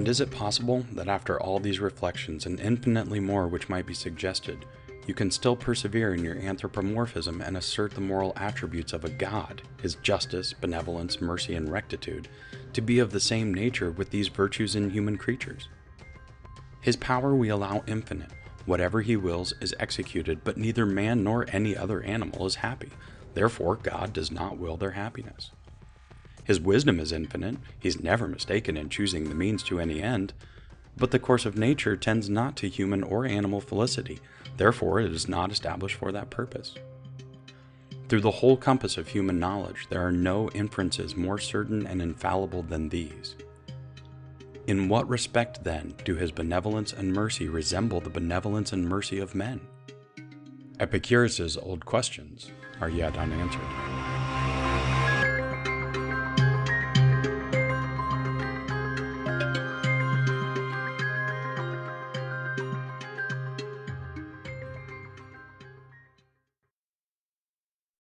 And is it possible that after all these reflections and infinitely more which might be suggested, you can still persevere in your anthropomorphism and assert the moral attributes of a God, his justice, benevolence, mercy, and rectitude, to be of the same nature with these virtues in human creatures? His power we allow infinite. Whatever he wills is executed, but neither man nor any other animal is happy. Therefore, God does not will their happiness. His wisdom is infinite. He's never mistaken in choosing the means to any end. But the course of nature tends not to human or animal felicity. Therefore, it is not established for that purpose. Through the whole compass of human knowledge, there are no inferences more certain and infallible than these. In what respect, then, do his benevolence and mercy resemble the benevolence and mercy of men? Epicurus's old questions are yet unanswered.